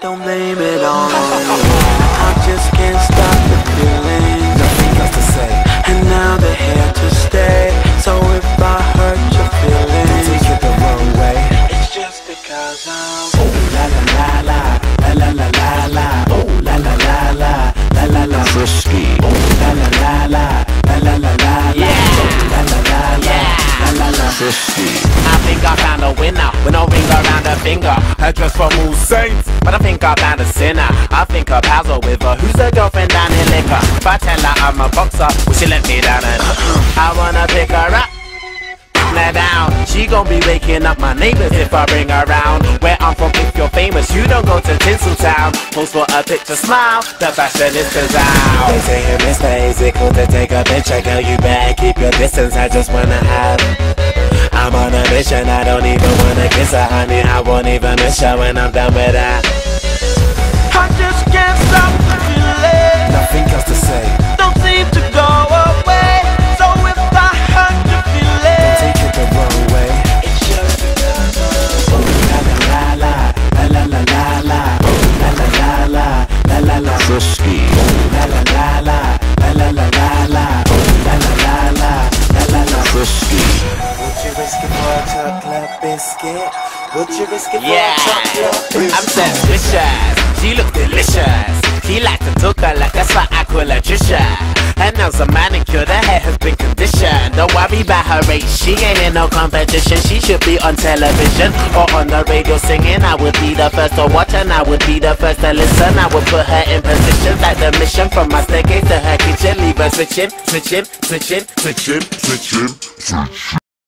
Don't blame it on I think I found a winner with no ring around her finger. Her dress from AllSaints, but I think I found a sinner. I think her pals are with her. Who's her girlfriend down in liquor? If I tell her I'm a boxer, will she let me down? And I wanna pick her up. Now down, she gon' be waking up my neighbors if I bring her round. Where I'm from, if you're famous, you don't go to Tinseltown. Post for a picture, smile. The fashionistas out. They say Mr. Is it cool to take a picture? Girl, you better keep your distance. I just wanna have. I'm on a mission, I don't even wanna kiss her, honey. I won't even miss her when I'm done with her. I just can't stop the feeling. Nothing else to say. Don't seem to go away. So if I don't take it the wrong way. It's just oh, oh, la la la la, la la la la, la la la la, la la la. Frisky. Biscuit? Would you risk it for Yeah, a. I'm suspicious. She look delicious. She like to talk a lot, that's why I call her Trisha. Her nails are manicured, her hair has been conditioned. Don't worry about her race, she ain't in no competition. She should be on television or on the radio singing. I would be the first to watch and I would be the first to listen. I would put her in positions like the mission from my staircase to her kitchen. Leave her switching, switching, switching, switching, switching, switching.